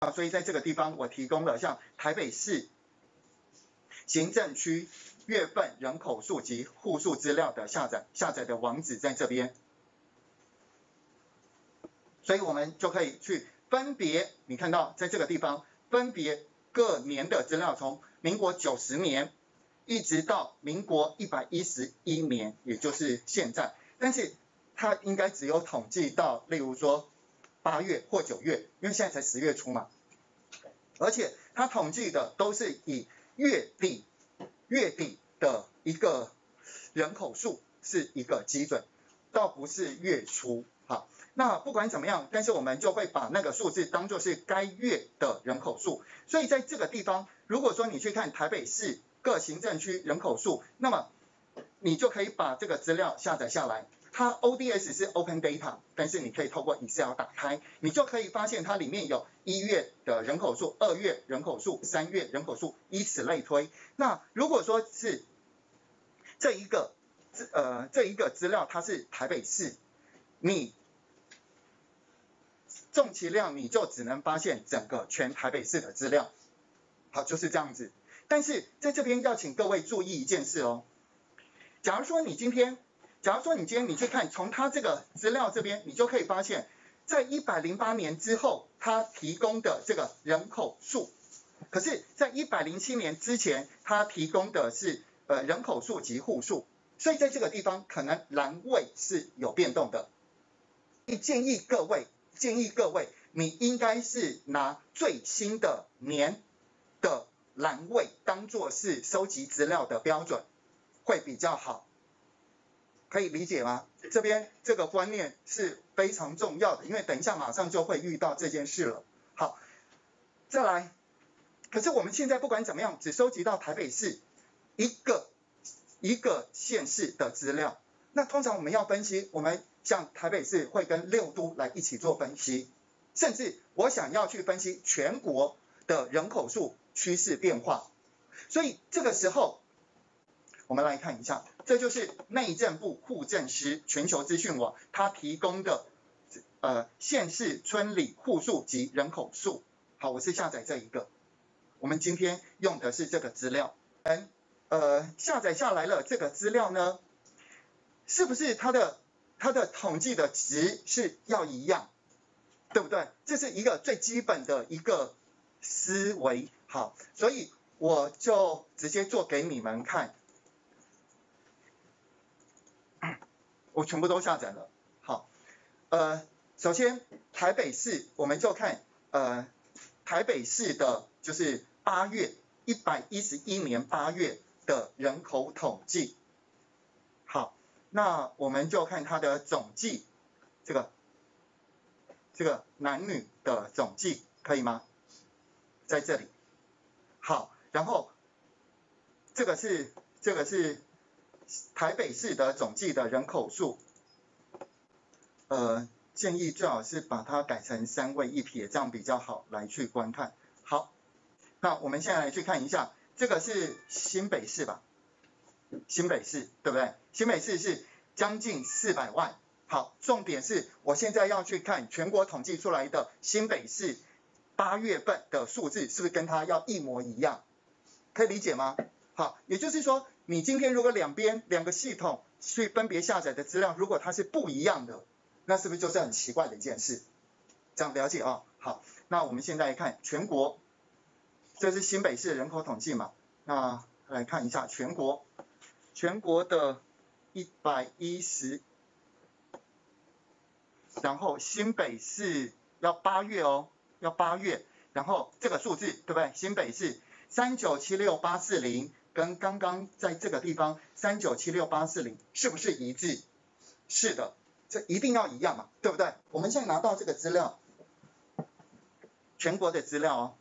啊，所以在这个地方我提供了像台北市行政区月份人口数及户数资料的下载，下载的网址在这边，所以我们就可以去分别，你看到在这个地方分别各年的资料，从民国九十年一直到民国一百一十一年，也就是现在，但是它应该只有统计到，例如说。八月或九月，因为现在才十月初嘛，而且它统计的都是以月底月底的一个人口数是一个基准，倒不是月初。好，那不管怎么样，但是我们就会把那个数字当做是该月的人口数。所以在这个地方，如果说你去看台北市各行政区人口数，那么你就可以把这个资料下载下来。它 ODS 是 Open Data，但是你可以透过 Excel 打开，你就可以发现它里面有一月的人口数、二月人口数、三月人口数，以此类推。那如果说是这一个资呃这一个资料它是台北市，你重其量你就只能发现整个全台北市的资料。好，就是这样子。但是在这边要请各位注意一件事哦，假如说你今天假如说你今天你去看从他这个资料这边，你就可以发现，在一百零八年之后，他提供的这个人口数，可是，在一百零七年之前，他提供的是呃人口数及户数，所以在这个地方可能栏位是有变动的。建议各位，建议各位，你应该是拿最新的年的栏位当做是收集资料的标准，会比较好。可以理解吗？这边这个观念是非常重要的，因为等一下马上就会遇到这件事了。好，再来，可是我们现在不管怎么样，只收集到台北市一个一个县市的资料。那通常我们要分析，我们像台北市会跟六都来一起做分析，甚至我想要去分析全国的人口数趋势变化，所以这个时候。我们来看一下，这就是内政部户政司全球资讯网它提供的呃县市村里户数及人口数。好，我是下载这一个，我们今天用的是这个资料。嗯，呃，下载下来了这个资料呢，是不是它的它的统计的值是要一样，对不对？这是一个最基本的一个思维。好，所以我就直接做给你们看。我全部都下载了。好，呃，首先台北市，我们就看呃台北市的，就是八月一百一十一年八月的人口统计。好，那我们就看它的总计，这个这个男女的总计可以吗？在这里。好，然后这个是这个是。台北市的总计的人口数，呃，建议最好是把它改成三位一撇，这样比较好来去观看。好，那我们现在来去看一下，这个是新北市吧？新北市对不对？新北市是将近四百万。好，重点是我现在要去看全国统计出来的新北市八月份的数字，是不是跟它要一模一样？可以理解吗？好，也就是说。你今天如果两边两个系统去分别下载的资料，如果它是不一样的，那是不是就是很奇怪的一件事？这样了解啊？好，那我们现在看全国，这是新北市人口统计嘛？那来看一下全国，全国的一百一十，然后新北市要八月哦，要八月，然后这个数字对不对？新北市三九七六八四零。跟刚刚在这个地方三九七六八四零是不是一致？是的，这一定要一样嘛，对不对？我们现在拿到这个资料，全国的资料哦，